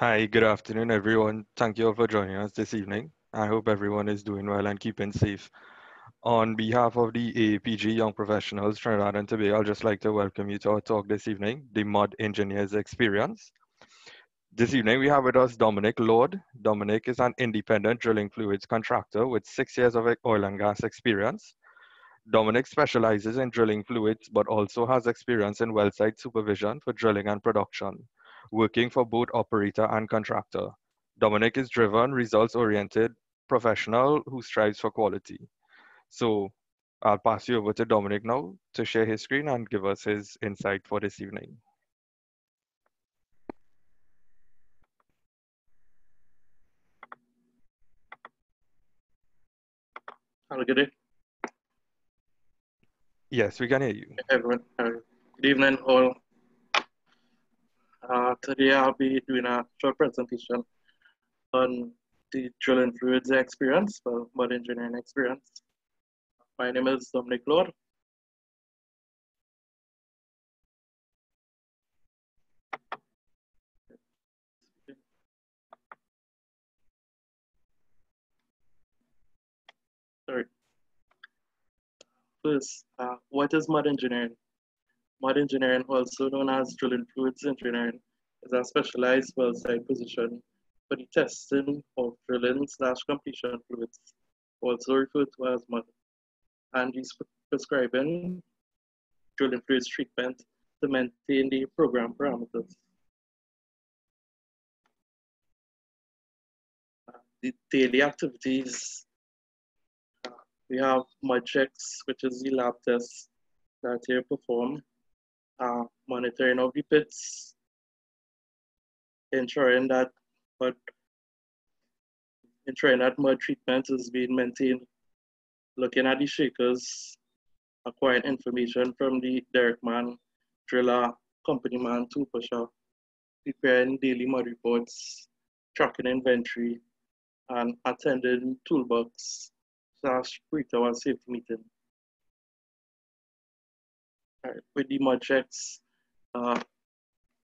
Hi, good afternoon, everyone. Thank you all for joining us this evening. I hope everyone is doing well and keeping safe. On behalf of the AAPG Young Professionals Trinidad and Tobago, I'd just like to welcome you to our talk this evening, the Mud Engineers Experience. This evening, we have with us Dominic Lord. Dominic is an independent drilling fluids contractor with six years of oil and gas experience. Dominic specializes in drilling fluids, but also has experience in well site supervision for drilling and production working for both operator and contractor. Dominic is driven, results oriented professional who strives for quality. So I'll pass you over to Dominic now to share his screen and give us his insight for this evening. Hello, good day. Yes, we can hear you. Everyone, uh, good evening all. Uh, today I'll be doing a short presentation on the drilling fluids experience, well, mud engineering experience. My name is Dominic Lord. Sorry. First, uh, what is mud engineering? Mud engineering, also known as drilling fluids engineering, is a specialized well site position for the testing of drilling slash completion fluids, also referred to as mud, and is prescribing drilling fluids treatment to maintain the program parameters. The daily activities, uh, we have mud checks, which is the lab test that you perform uh, monitoring of the pits, ensuring that mud, ensuring that mud treatment is being maintained, looking at the shakers, acquiring information from the derrick man, driller, company man, tool pusher, preparing daily mud reports, tracking inventory, and attending toolbox slash pre-tour safety meeting with the checks, uh,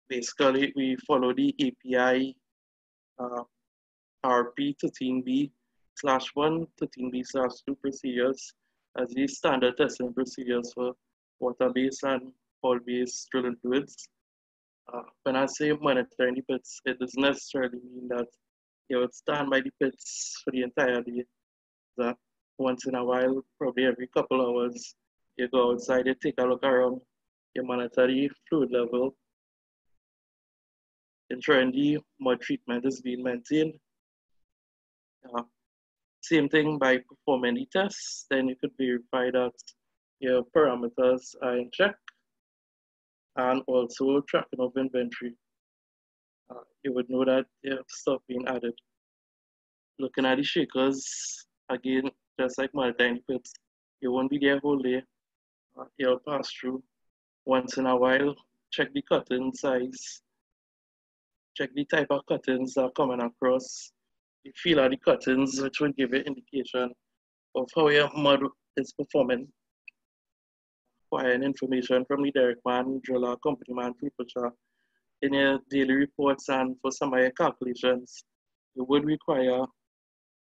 basically we follow the API uh, RP 13B slash 1, 13B slash 2 procedures as the standard testing procedures for water-based and oil-based drilling fluids. Uh, when I say monitoring the pits, it doesn't necessarily mean that you would stand by the pits for the entire day. That once in a while, probably every couple hours, you go outside, you take a look around, you monitor the fluid level, ensuring the mud treatment is being maintained. Uh, same thing by performing the tests, then you could verify that your parameters are in check and also tracking of inventory. Uh, you would know that you have stuff being added. Looking at the shakers, again, just like my multi pits, you won't be there whole day you'll pass through once in a while, check the cotton size, check the type of cuttings that are coming across, the feel of the cuttings, which will give you indication of how your mud is performing. Acquiring information from the derrick man, driller, company man, people in your daily reports and for some of your calculations, you would require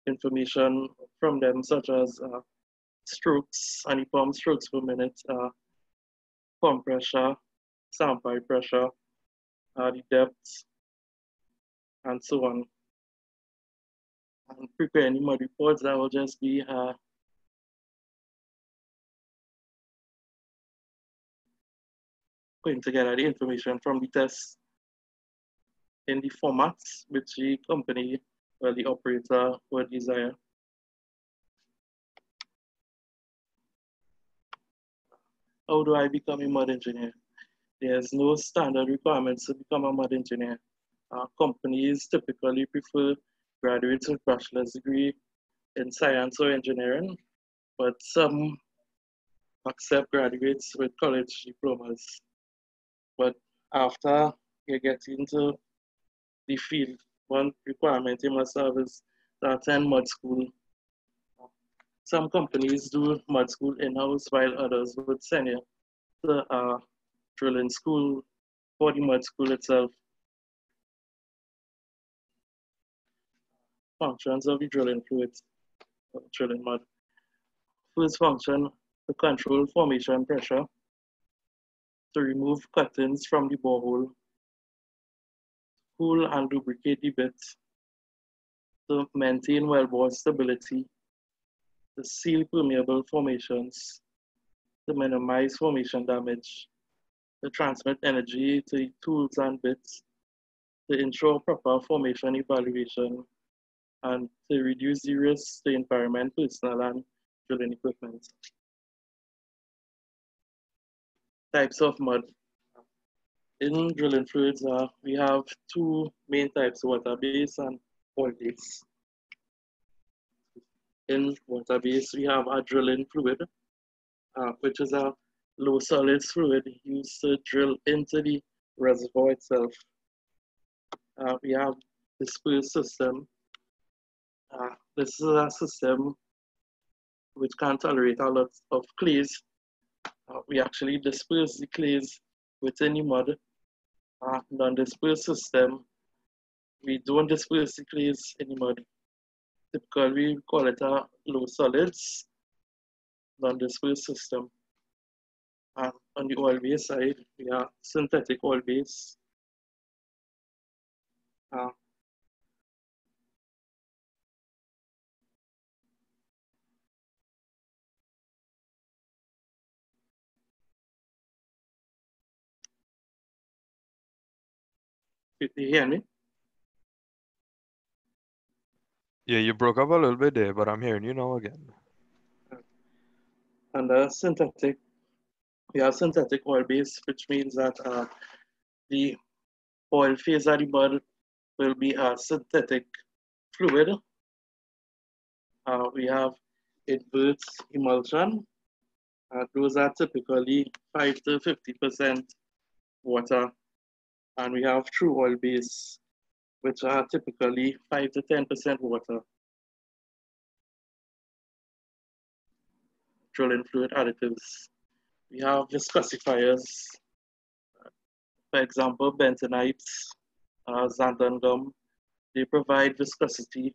information from them such as uh, strokes, and pump strokes per minute, uh, pump pressure, sample pressure, uh, the depth, and so on. And prepare any more reports that will just be uh, putting together the information from the test in the formats which the company or the operator would desire. How do I become a mud engineer? There's no standard requirements to become a mud engineer. Uh, companies typically prefer graduates with bachelor's degree in science or engineering, but some accept graduates with college diplomas. But after you get into the field, one requirement you must have is to attend mud school some companies do mud school in-house while others would send you to uh, drilling school for the mud school itself. functions of the drilling fluids, drilling mud. First function, to control formation pressure, to remove cuttings from the borehole, cool and lubricate the bits, to maintain wellbore stability, to seal permeable formations, to minimize formation damage, to transmit energy to tools and bits, to ensure proper formation evaluation, and to reduce the risk to environment, and drilling equipment. Types of mud. In drilling fluids, uh, we have two main types, water-based and oil-based. In water-based, we have a drilling fluid, uh, which is a low solids fluid used to drill into the reservoir itself. Uh, we have dispersed system. Uh, this is a system which can tolerate a lot of clays. Uh, we actually disperse the clays within the mud. Uh, non-dispersed system, we don't disperse the clays in the mud. Typically, we call it a low solids non-dispersed system. And on the oil base side, we have synthetic oil base. Uh, you hear me? Yeah, you broke up a little bit there, but I'm hearing you now again. And uh, synthetic we have synthetic oil base, which means that uh, the oil phase mud will be a synthetic fluid. Uh, we have invert emulsion. Uh, those are typically 5 to 50% water. And we have true oil base, which are typically 5 to 10% water. Drilling fluid additives we have viscosifiers. For example, bentonites, uh, xanthan gum, they provide viscosity.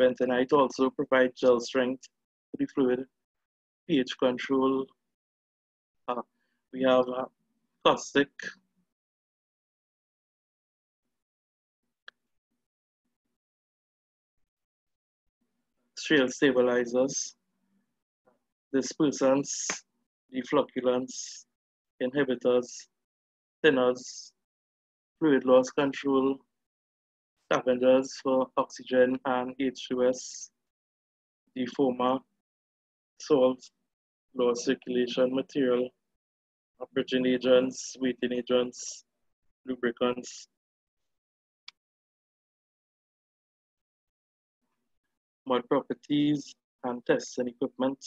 Bentonite also provides gel strength to the fluid, pH control. Uh, we have uh, caustic. Stabilizers, dispersants, deflocculants, inhibitors, thinners, fluid loss control, scavengers for oxygen and H2S, defoamer, salt, lost circulation material, bridging agents, weighting agents, lubricants, mud properties and tests and equipment.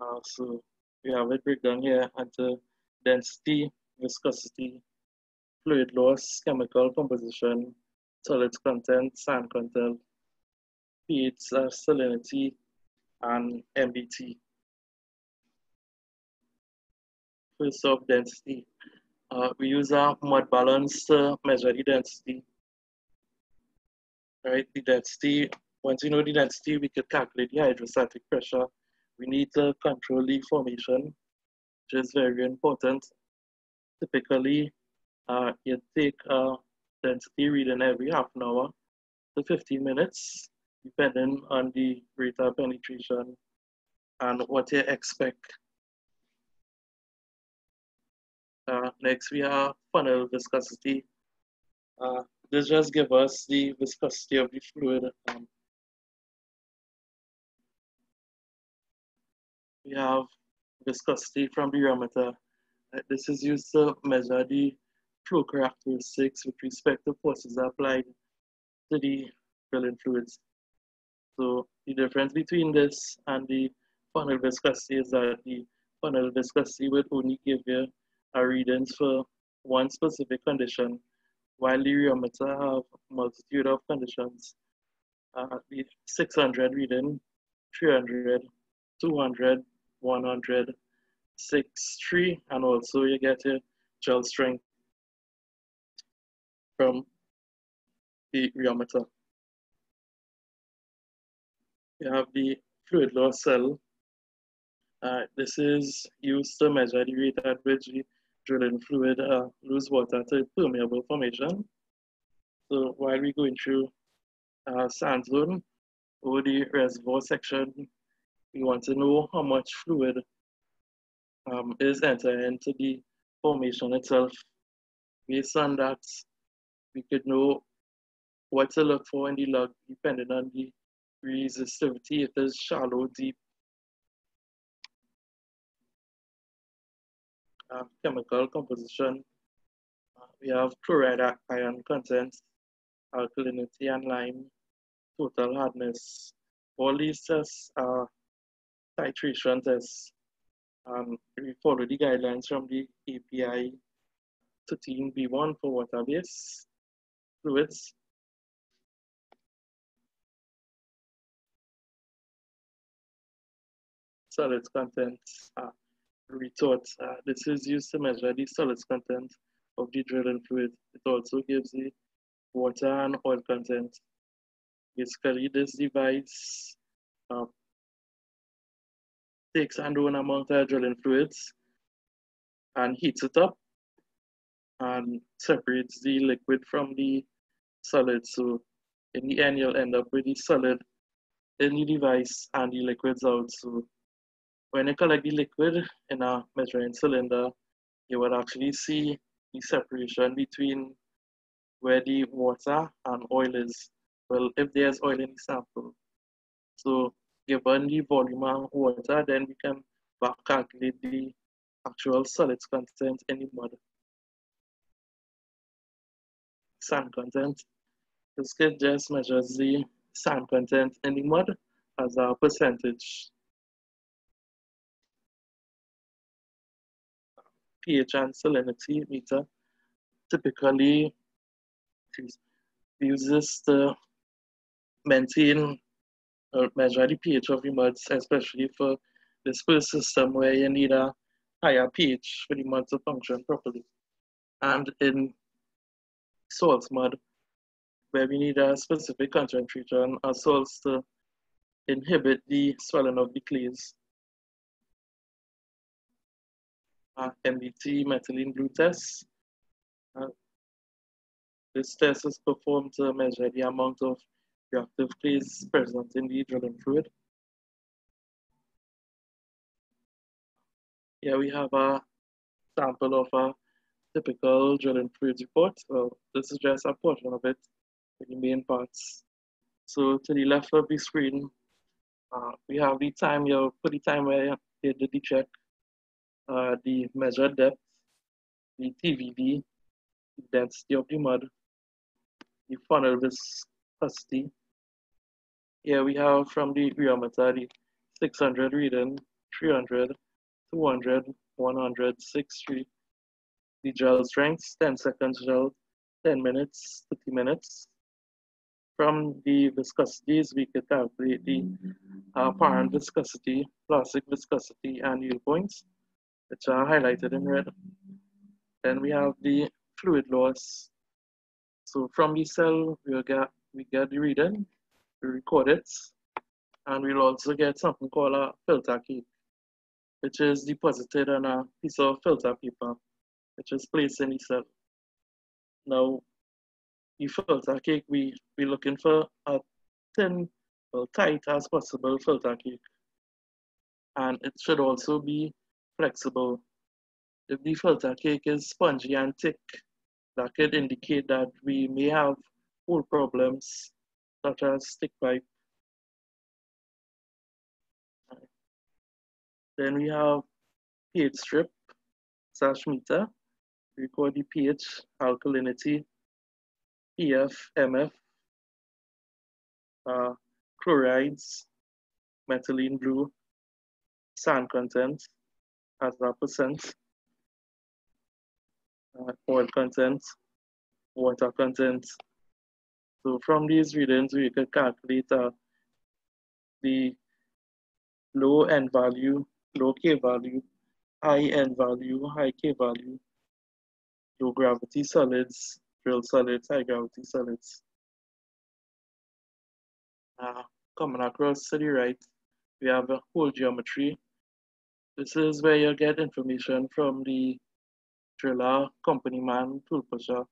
Uh, so we have it breakdown here into density, viscosity, fluid loss, chemical composition, solids content, sand content, pH, uh, salinity, and MBT. First off, density. Uh, we use a mud balance to measure the density. Right, the density, once you know the density, we can calculate the hydrostatic pressure we need to control leak formation, which is very important. Typically, uh, you take a density reading every half an hour to 15 minutes, depending on the rate of penetration and what you expect. Uh, next, we have funnel viscosity. Uh, this just gives us the viscosity of the fluid um, we have viscosity from. Uh, this is used to measure the flow characteristics with respect to forces applied to the drilling fluids. So the difference between this and the funnel viscosity is that the funnel viscosity would only give you a readings for one specific condition, while the rheometer have multitude of conditions. Uh, the 600 reading, 300, 200, 100, 6, 3, and also you get a gel strength from the rheometer. We have the fluid loss cell. Uh, this is used to measure the rate at which the drilling fluid uh, lose water to permeable formation. So while we're going through uh, sand zone or the reservoir section, we want to know how much fluid um, is entering into the formation itself. Based on that, we could know what to look for in the log depending on the resistivity. if It is shallow, deep, uh, chemical composition. Uh, we have chloride ion content, alkalinity and lime, total hardness. All these tests are titration tests. Um, we follow the guidelines from the API 13B1 for water-based fluids. Solids content uh, retort. Uh, this is used to measure the solids content of the drilling fluid. It also gives the water and oil content. Basically, this device uh, takes an unknown amount of drilling fluids and heats it up and separates the liquid from the solid. So in the end, you'll end up with the solid in the device and the liquids out. So when you collect the liquid in a measuring cylinder, you would actually see the separation between where the water and oil is. Well, if there's oil in the sample. So given the volume of water, then we can back calculate the actual solids content in the mud. Sand content. This kit just measures the sand content in the as a percentage pH and salinity meter typically uses to uh, maintain or measure the pH of the muds, especially for dispersed system where you need a higher pH for the mud to function properly. And in salt mud, where we need a specific concentration of salts to inhibit the swelling of the clays uh, MBT methylene blue test. Uh, this test is performed to measure the amount of reactive clays present in the drilling fluid. Here we have a sample of a typical drilling fluid report. Well, this is just a portion of it, the main parts. So to the left of the screen, uh, we have the time here, put the time where you did the check uh, the measured depth, the TVD, the density of the mud, the funnel viscosity. Here we have from the the 600 reading, 300, 200, 100, 63. The gel strength, 10 seconds gel, 10 minutes, 30 minutes. From the viscosities, we could calculate the uh, viscosity, plastic viscosity, and yield points which are highlighted in red. Then we have the fluid loss. So from the cell, we'll get, we get the reading, we record it, and we'll also get something called a filter cake, which is deposited on a piece of filter paper, which is placed in the cell. Now, the filter cake, we, we're looking for a thin, well, tight as possible filter cake. And it should also be flexible. If the filter cake is spongy and thick, that could indicate that we may have hole problems such as stuck pipe. Then we have pH strip slash meter. Record the pH, alkalinity, PF, MF, uh, chlorides, methylene blue, sand content, as a percent, uh, oil content, water content. So from these readings, we can calculate uh, the low N value, low K value, high N value, high K value, low gravity solids, drill solids, high gravity solids. Uh, coming across to the right, we have a hole geometry. This is where you get information from the driller, company man, tool pusher,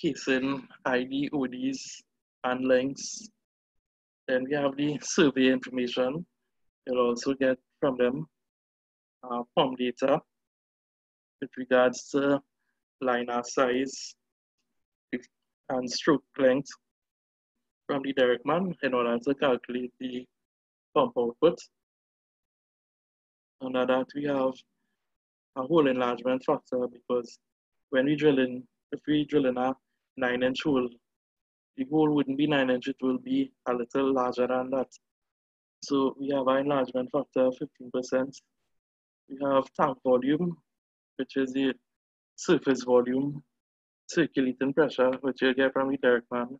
casing, ID, ODs, and lengths. Then we have the survey information. You'll also get from them uh, pump data with regards to liner size and stroke length from the Derrickman in order to calculate the pump output. Under that, we have a hole enlargement factor because when we drill in, if we drill in a nine inch hole, the hole wouldn't be nine inch, it will be a little larger than that. So we have an enlargement factor of 15%. We have tank volume, which is the surface volume, circulating pressure, which you get from the Derrickman.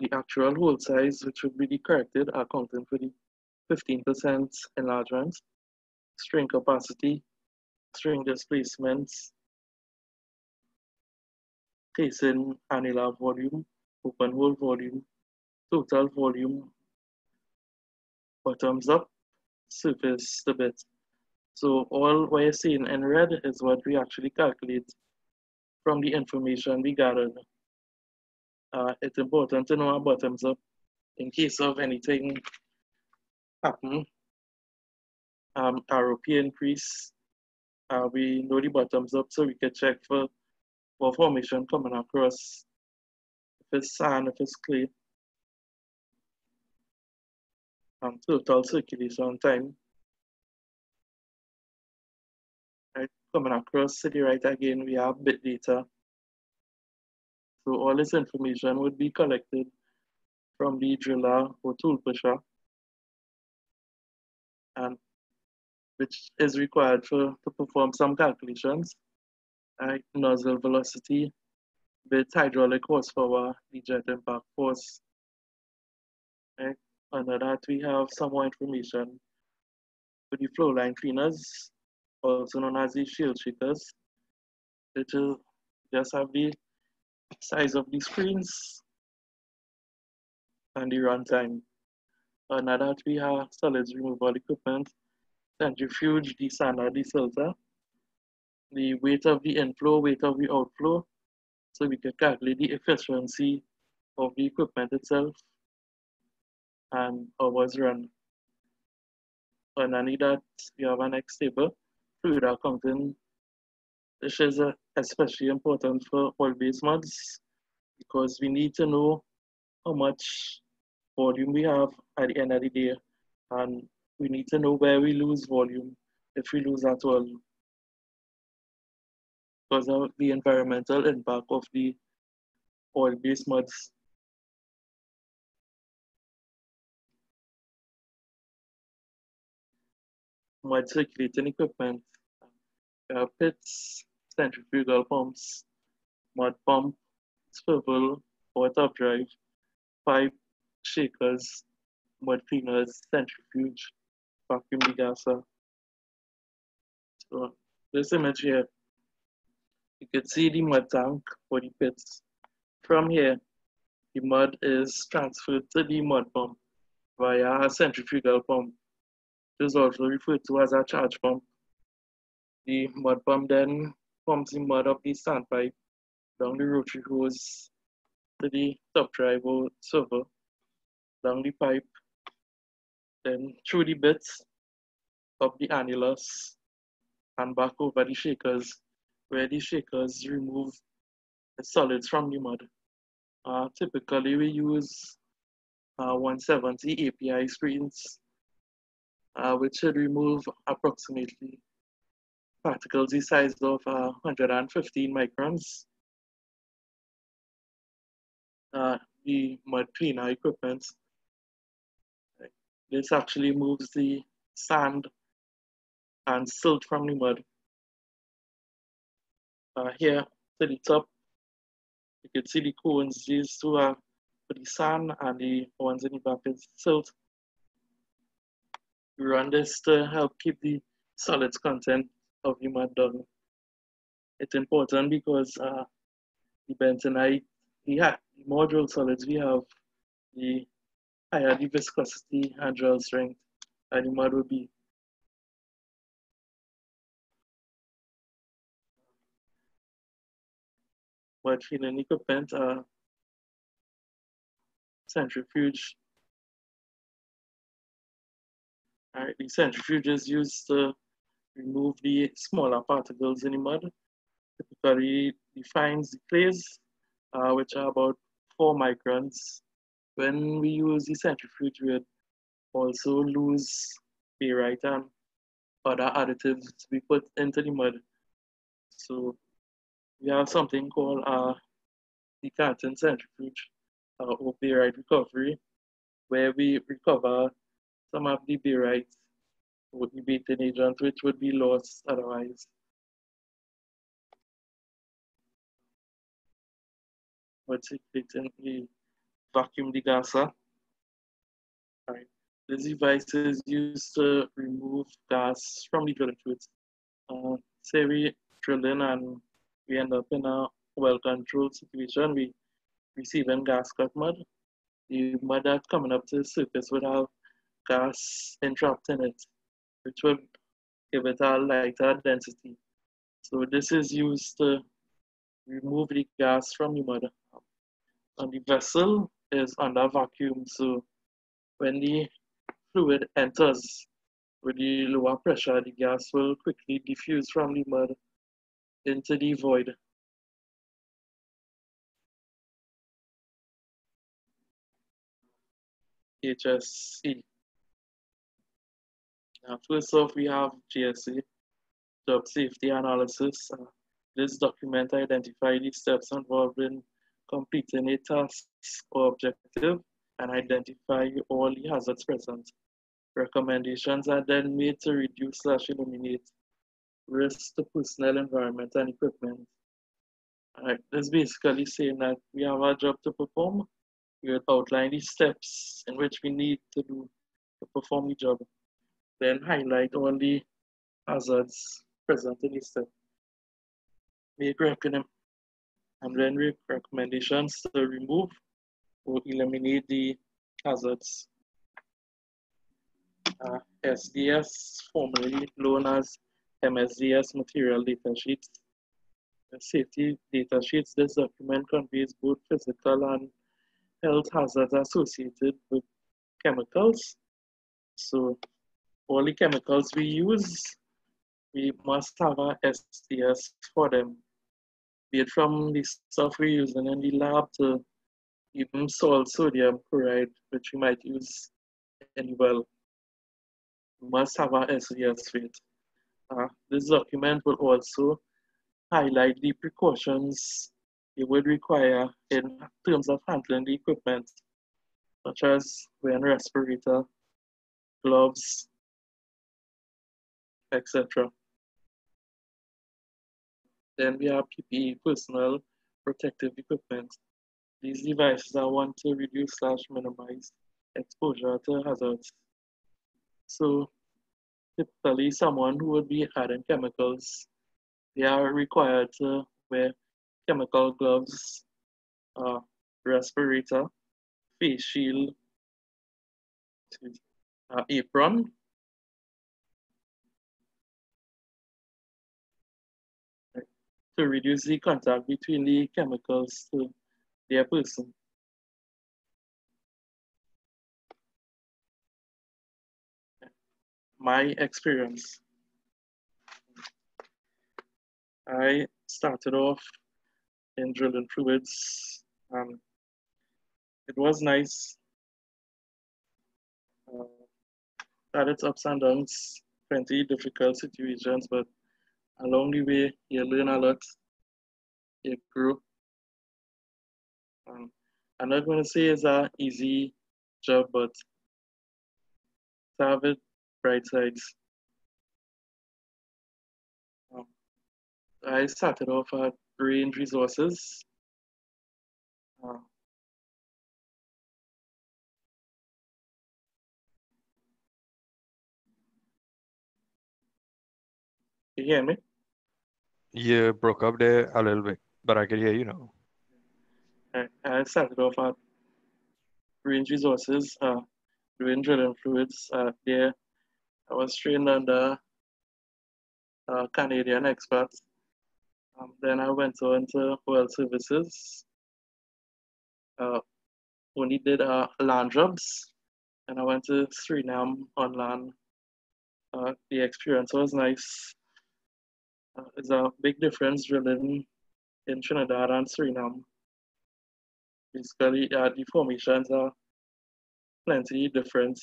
The actual hole size, which would be the corrected, accounting for the 15% enlargement, string capacity, string displacements, casing annular volume, open hole volume, total volume, bottoms up, surface the bit. So all what you're seeing in red is what we actually calculate from the information we gathered. Uh, it's important to know our bottoms up in case of anything happen. Um, ROP increase, uh, we know the bottoms up so we can check for, for formation coming across, if it's sand, if it's clay, and total circulation time. Right, coming across to the right again, we have bit data. So all this information would be collected from the driller or tool pusher and which is required for to perform some calculations like nozzle velocity, bit hydraulic horsepower, the jet impact force. Right. Under that, we have some more information for the flow line cleaners, also known as the shale shakers, which will just have the size of the screens and the runtime. Under that, we have solids removal equipment, centrifuge, desander, desilter, the weight of the inflow, weight of the outflow, so we can calculate the efficiency of the equipment itself and hours run. And underneath that, we have an X table, fluid accounting. This is uh, especially important for oil-based muds because we need to know how much volume we have at the end of the day and we need to know where we lose volume if we lose at all because of the environmental impact of the oil-based muds. Mud circulating equipment, uh, pits, centrifugal pumps, mud pump, swivel, top drive, pipe, shakers, mud cleaners, centrifuge, vacuum degasser. So this image here, you can see the mud tank for the pits. From here, the mud is transferred to the mud pump via a centrifugal pump. This is also referred to as a charge pump. The mud pump then pumps the mud up the standpipe down the rotary hose to the top drive or server, down the pipe, then through the bits up the annulus and back over the shakers, where the shakers remove the solids from the mud. Uh, typically, we use uh, 170 API screens, uh, which should remove approximately particles the size of uh, 115 microns. Uh, the mud cleaner equipment. This actually moves the sand and silt from the mud. Uh, here to the top, you can see the cones. These two are for the sand and the ones in the back is silt. We run this to help keep the solids content of the mud down. It's important because uh, the bentonite, the, the module solids we have, the higher the viscosity and gel strength and the mud will be. Mud feeding equipment, uh, centrifuge. All right, the centrifuge is used to remove the smaller particles in the mud. Typically defines the clays, uh, which are about four microns. When we use the centrifuge, we also lose barite and other additives we put into the mud. So we have something called uh, the Canton centrifuge uh, or recovery, where we recover some of the barite or the bathing agent which would be lost otherwise. What's it we vacuum degasser. Right. This device is used to remove gas from the drilling fluids. Uh, say we drill in and we end up in a well-controlled situation, we receiving gas cut mud. The mud that's coming up to the surface would have gas entrapped in it, which would give it a lighter density. So this is used to remove the gas from the mud. And the vessel is under vacuum, so when the fluid enters with the lower pressure, the gas will quickly diffuse from the mud into the void. HSE. Now, first off, we have JSA, job safety analysis. Uh, this document identifies the steps involved in completing a task or objective and identify all the hazards present. Recommendations are then made to reduce slash eliminate risks to personnel, environment, and equipment. Right, this basically saying that we have a job to perform. We outline the steps in which we need to do to perform the job. Then highlight all the hazards present in the step. Make recommend and then make recommendations to remove or eliminate the hazards. Uh, SDS, formerly known as MSDS material data sheets. The safety data sheets, this document conveys both physical and health hazards associated with chemicals. So all the chemicals we use, we must have a SDS for them. Be it from the stuff we're using in the lab to even salt sodium chloride, which we might use in well. We must have a SDS for it. Uh, this document will also highlight the precautions you would require in terms of handling the equipment, such as wearing respirator, gloves, etc. Then we have PPE, personal protective equipment. These devices are one to reduce slash minimize exposure to hazards. So typically someone who would be adding chemicals, they are required to wear chemical gloves, uh, respirator, face shield, uh, apron, to reduce the contact between the chemicals to their person. My experience. I started off in drilling fluids. Um, it was nice. Uh, had its ups and downs, plenty difficult situations, but along the way, you learn a lot. You grow. Um, I'm not going to say it's an easy job, but to have it bright sides. Um, I started off at Range Resources. Uh, you hear me? You broke up there a little bit, but I can hear you now. I, I started off at Range Resources, uh, doing drilling fluids. Uh, there, Trained under uh, Canadian experts. Um, then I went on to oil services. Uh, only did uh, land jobs, and I went to Suriname on land. Uh, the experience was nice. Uh, there's a big difference drilling in Trinidad and Suriname. Basically, uh, the formations are plenty different.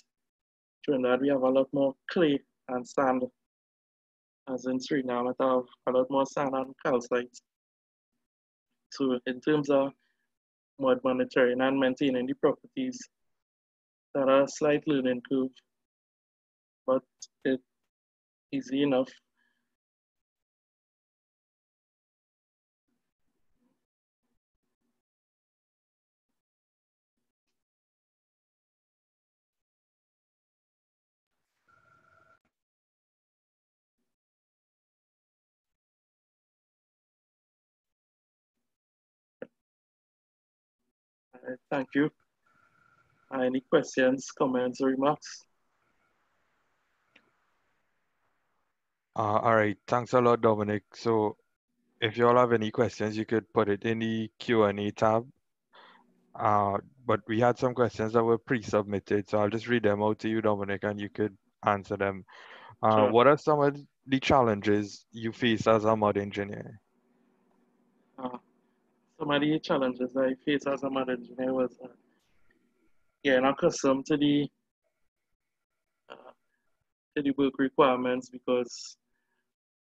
Trinidad, we have a lot more clay and sand, as in Suriname, we have a lot more sand and calcite. So in terms of mud monitoring and maintaining the properties, that are slight learning curve, but it's easy enough thank you. Any questions, comments, or remarks? Uh, all right, thanks a lot, Dominic. So if you all have any questions, you could put it in the Q&A tab. Uh, but we had some questions that were pre-submitted, so I'll just read them out to you, Dominic, and you could answer them. Uh, Sure. What are some of the challenges you face as a mud engineer? Some of the challenges I faced as a mud engineer was uh, getting accustomed to the uh, to the work requirements because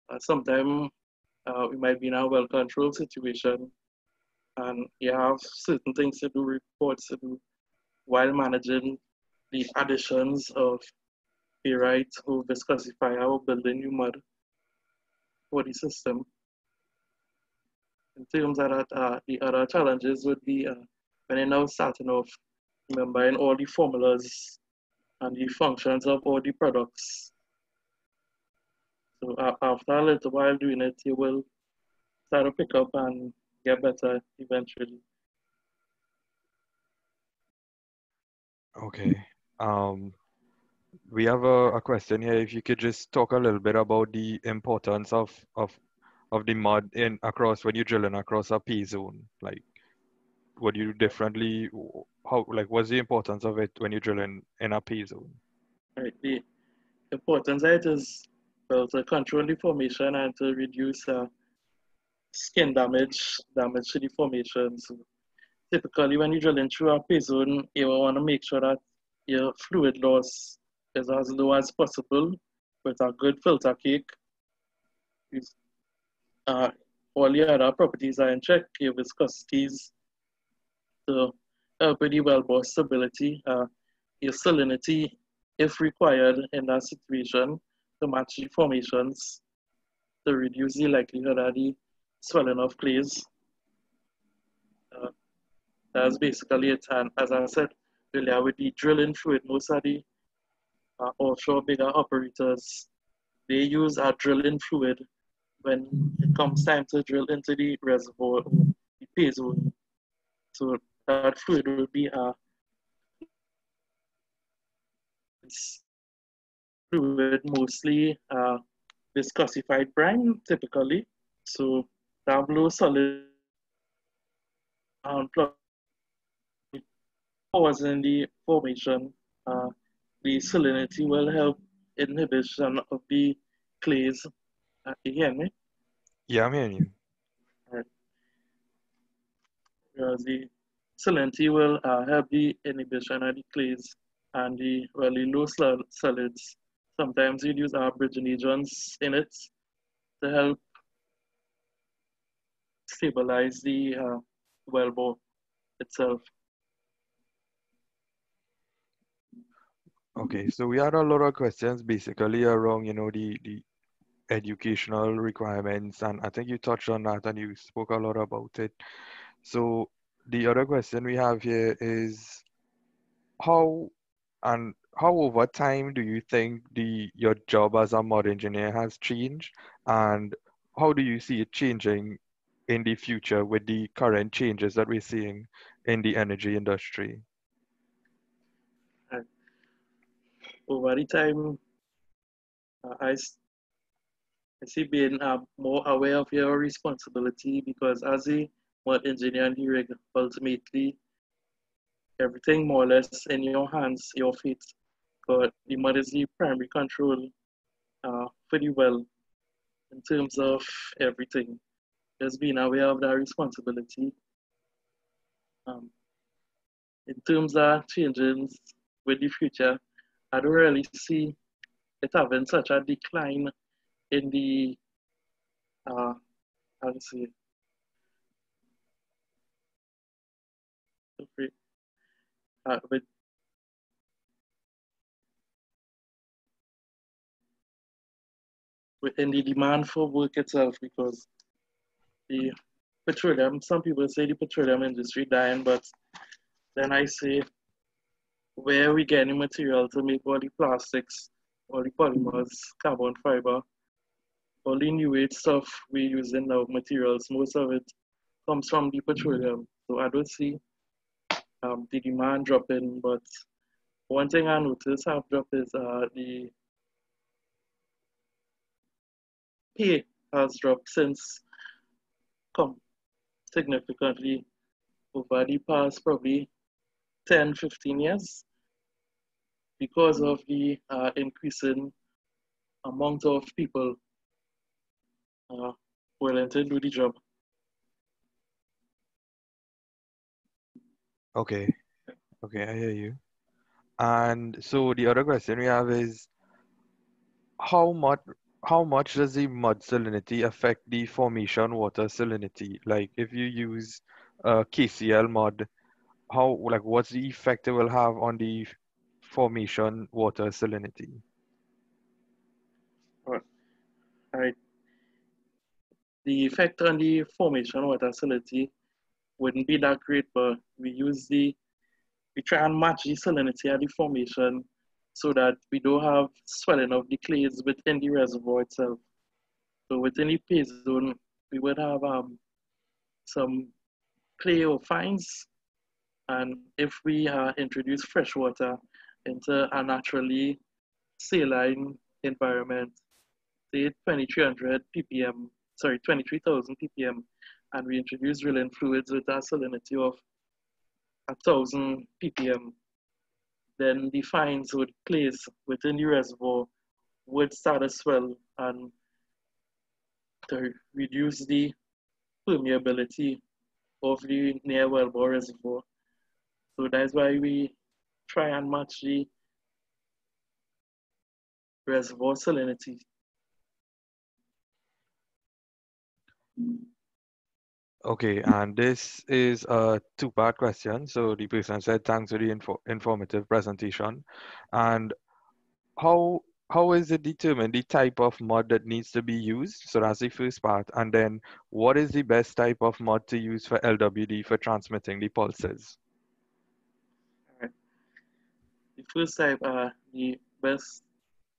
uh, sometimes uh, we might be in a well-controlled situation and you have certain things to do, reports to do, while managing the additions of the barite or viscosify or building new mud for the system. In terms of that, uh, the other challenges would be uh, when you're now starting off, remembering all the formulas and the functions of all the products. So uh, after a little while doing it, you will start to pick up and get better eventually. Okay. Um, we have a, a question here. If you could just talk a little bit about the importance of of of the mud in across when you're drilling across a pay zone. Like, what do you do differently? How like what's the importance of it when you're drilling in a pay zone? Right. The importance of it is well to control the formation and to reduce uh, skin damage, damage to the formation. So typically when you're drilling through a pay zone, you want to make sure that your fluid loss is as low as possible with a good filter cake. Uh, all other properties are in check, your viscosities, to help with the wellbore stability, uh, your salinity, if required in that situation, to match the formations to reduce the likelihood of the swelling of clays. Uh, that's basically it. And as I said earlier, with the drilling fluid, most of the uh, offshore bigger operators, they use a drilling fluid when it comes time to drill into the reservoir, the pay zone. So that fluid will be a fluid, mostly uh, viscosified brine, typically. So that low solid pause in the formation, uh, the salinity will help inhibition of the clays. Uh, you hear me? Yeah, I'm hearing you. Whereas the salinity will uh, help the inhibition of the clays and the really low sol- solids. Sometimes we use our bridging agents in it to help stabilize the uh, wellbore itself. Okay, so we had a lot of questions basically around, you know, the the educational requirements, and I think you touched on that and you spoke a lot about it. So the other question we have here is how and how over time do you think the your job as a mud engineer has changed, and how do you see it changing in the future with the current changes that we're seeing in the energy industry? over the time, uh, I, I see being uh, more aware of your responsibility because as a mud engineer and rig, ultimately, everything more or less in your hands, your feet. But the mud is the primary control uh, pretty well in terms of everything. Just being aware of that responsibility. Um, in terms of changes with the future, I don't really see it having such a decline in the, uh, how to say, uh, with within the demand for work itself because the petroleum, some people say the petroleum industry dying, but then I say, where we getting material to make all the plastics, all the polymers, carbon fiber, all the new age stuff we use in our materials, most of it comes from the petroleum. So I don't see um, the demand dropping, but one thing I noticed have dropped is uh, the pay has dropped since come significantly over the past probably 10, 15 years because of the uh, increasing amount of people uh, willing to do the job. Okay. Okay, I hear you. And so the other question we have is how much how much does the mud salinity affect the formation water salinity? Like if you use uh, KCl mud, how like what's the effect it will have on the formation water salinity? All right. The effect on the formation water salinity wouldn't be that great, but we use the we try and match the salinity of the formation so that we don't have swelling of the clays within the reservoir itself. So within the pay zone, we would have um, some clay or fines. And if we uh, introduce fresh water into a naturally saline environment, say 2300 ppm, sorry, 23,000 ppm, and we introduce drilling fluids with a salinity of 1000 ppm, then the fines would place within the reservoir would start as well and to reduce the permeability of the near wellbore reservoir. So that's why we try and match the reservoir salinity. Okay, and this is a two-part question. So the person said, thanks for the info informative presentation. And how how is it determined the type of mud that needs to be used? So that's the first part. And then what is the best type of mud to use for LWD for transmitting the pulses? Right. The first type, uh, the best,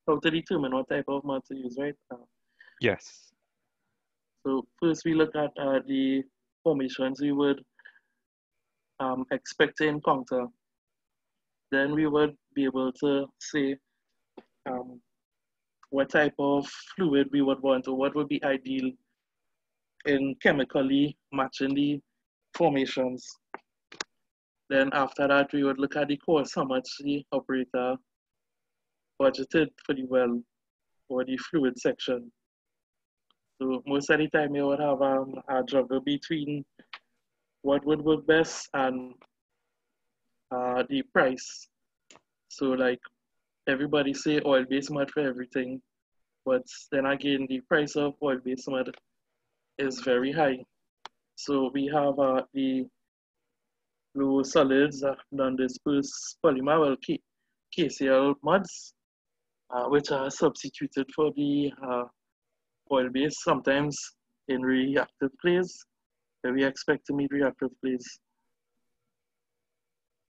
how to determine what type of mud to use, right? Uh, yes. So first we look at uh, the formations we would um, expect to encounter. Then we would be able to say um, what type of fluid we would want or what would be ideal in chemically matching the formations. Then after that, we would look at the course, how much the operator budgeted for the well or the fluid section. So most of the time you would have um, a juggle between what would work best and uh, the price. So like everybody say oil-based mud for everything, but then again the price of oil-based mud is very high. So we have uh, the low solids uh, non-dispersed polymer, well, K KCl muds, uh, which are substituted for the uh, oil based, sometimes in reactive clays, where we expect to meet reactive clays.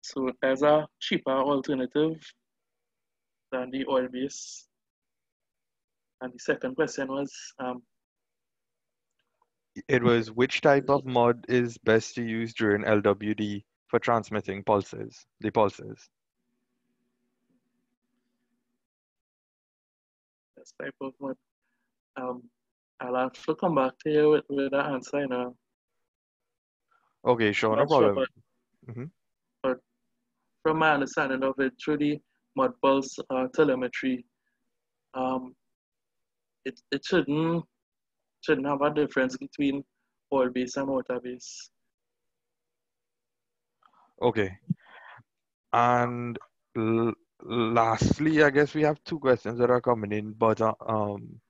So as a cheaper alternative than the oil base. And the second question was um, it was which type of mod is best to use during LWD for transmitting pulses, the pulses? this type of mud. Um, I'll have to come back to you with, with an answer, you know. Okay, sure, no Not sure, problem. but, Mhm. but from my understanding of it, through the mud pulse uh, telemetry, um, it, it shouldn't shouldn't have a difference between oil base and water base. Okay. And l lastly, I guess we have two questions that are coming in, but uh, um,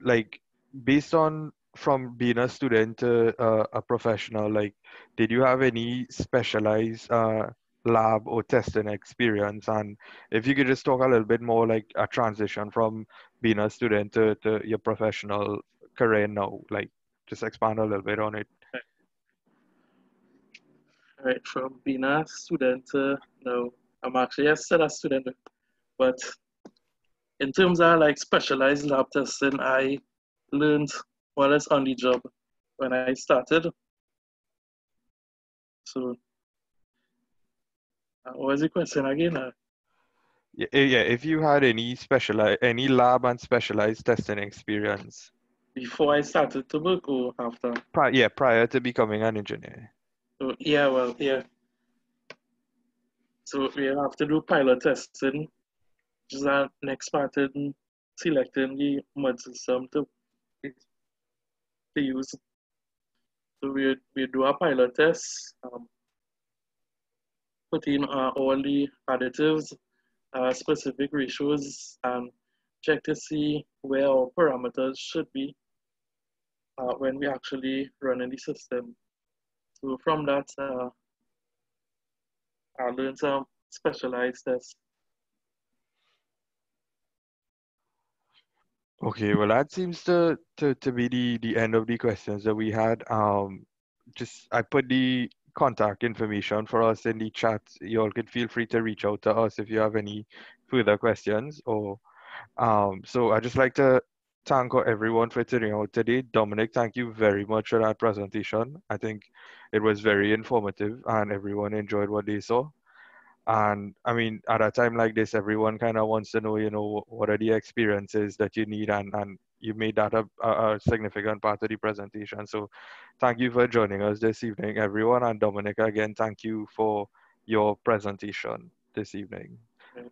like based on from being a student to uh, a professional, like did you have any specialized uh, lab or testing experience? And if you could just talk a little bit more like a transition from being a student to, to your professional career now, like just expand a little bit on it. right from being a student to now i'm actually still a student but in terms of like specialized lab testing i learned more or less on the job when i started. So uh, what was the question again? Uh, Yeah, eh, yeah, if you had any specialized, any lab and specialized testing experience, before i started to work or after? Pri yeah, prior to becoming an engineer. so yeah well yeah. So we have to do pilot testing is our next part in selecting the mud system to to use. So we, we do a pilot test, um, put in uh, all the additives, uh, specific ratios, and check to see where our parameters should be uh, when we actually run in the system. So from that, uh, I learned some specialized tests. Okay, well, that seems to, to, to be the, the end of the questions that we had. Um, just I put the contact information for us in the chat. You all can feel free to reach out to us if you have any further questions. Or um, so I just like to thank everyone for tuning out today. Dominic, thank you very much for that presentation. I think it was very informative and everyone enjoyed what they saw. And I mean, at a time like this, everyone kind of wants to know, you know, what are the experiences that you need, and and you made that a, a significant part of the presentation. So, thank you for joining us this evening, everyone. And Dominica, again, thank you for your presentation this evening.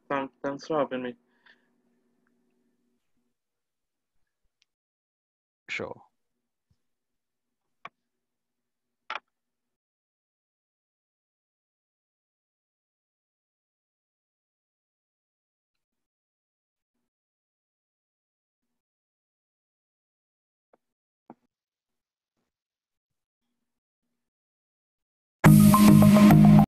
Thanks for having me. Sure.